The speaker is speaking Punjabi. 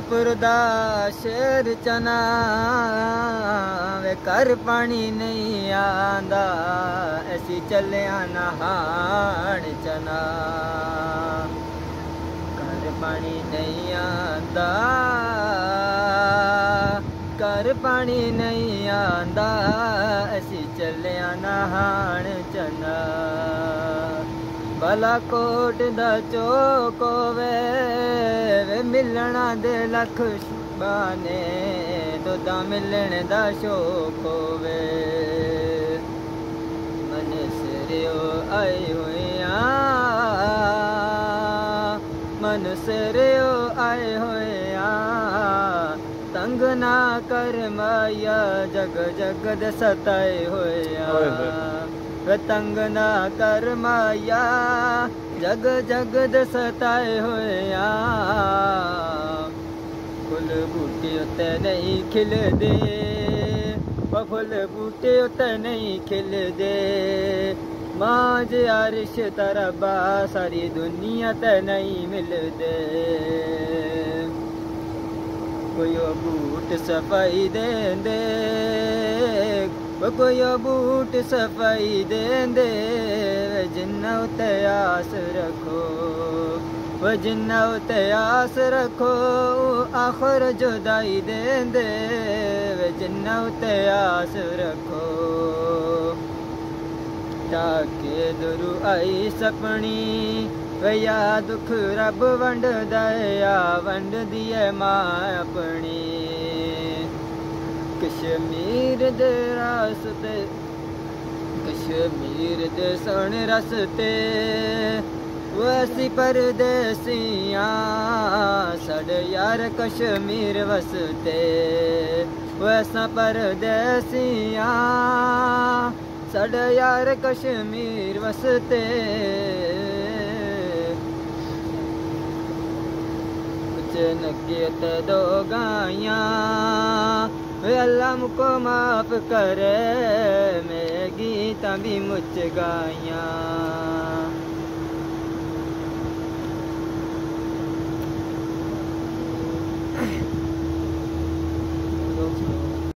ਪੁਰਦਾ ਸ਼ੇਰ ਚਨਾ ਵੇ ਕਰ ਪਾਣੀ ਨਹੀਂ ਆਂਦਾ, ਅਸੀਂ ਚੱਲਿਆ ਨਹਾਣ ਚਨਾ। ਕਰ ਪਾਣੀ ਨਹੀਂ ਆਂਦਾ ਕਰ ਪਾਣੀ ਨਹੀਂ ਆਂਦਾ, ਅਸੀਂ ਚੱਲਿਆ ਨਹਾਣ ਚਨਾ। ਭਲਾ ਕੋਟ ਦਾ ਚੋਕ ਵੇ ਮਿਲਣਾ ਦੇ ਲਖ ਬਾਨੇ ਦੁਦਾ ਮਿਲਣ ਦਾ ਸ਼ੋਕ ਹੋਵੇ। ਮਨ ਸਿਰਿਓ ਆਈ ਹੋਇਆ ਮਨ ਸਿਰਿਓ ਆਏ ਹੋਇਆ, ਤੰਗ ਨਾ ਕਰ ਮਾਇਆ, ਜਗ ਜਗ ਦੇ ਸਤਾਏ ਹੋਇਆ। ਤੰਗ ਨਾ ਕਰ ਮਾਇਆ ਜਗ ਜਗ ਦੇ ਸਤਾਏ ਹੋਇਆ ਫੁੱਲ ਬੂਟੇ ਉਤੇ ਨਹੀਂ ਖਿਲਦੇ ਉਹ ਫੁੱਲ ਬੂਟੇ ਉਤੇ ਨਹੀਂ ਖਿਲਦੇ ਮਾਜ ਅਰਸ਼ ਤਰਬਾ ਸਾਰੀ ਦੁਨੀਆ ਤੇ ਨਹੀਂ ਮਿਲਦੇ ਕੋਈ ਬੂਟ ਸਫ਼ਾਈ ਦੇਂਦੇ ਕੋਈ ਬੂਟ ਸਫ਼ਾਈ ਦੇਂਦੇ ਜਿੰਨਾ ਉਤੇ ਆਸ ਰੱਖੋ ਉਹ ਜਿੰਨਾ ਉਤੇ ਆਸ ਰੱਖੋ, ਆਖਰ ਜੁਦਾਈ ਦੇਂਦੇ ਜਿੰਨਾ ਉਤੇ ਆਸ ਰੱਖੋ। ਟਾਕੇ ਦੁਰੂ ਆਈ ਸਪਣੀ ਵਿਆ ਦੁੱਖ ਰੱਬ ਵੰਡਦਾ ਆ ਵੰਡਦੀ ਐ ਮਾਂ ਆਪਣੀ। ਕਸ਼ਮੀਰ ਦੇ ਰਸਤੇ, ਕਸ਼ਮੀਰ ਦੇ ਸਣ ਰਸਤੇ। ਵਸੀ ਪਰਦੇਸੀਆਂ ਸਾਡੇ ਯਾਰ ਕਸ਼ਮੀਰ ਵਸਤੇ। ਵਸਾ ਪਰਦੇਸੀਆਂ ਸਾਡੇ ਯਾਰ ਕਸ਼ਮੀਰ ਵਸਤੇ। ਕੁਝ ਨਕੀਤ ਦੋ ਗਾਈਆਂ अल्लाह मुझको माफ करे मैं गीता भी मुझ गाया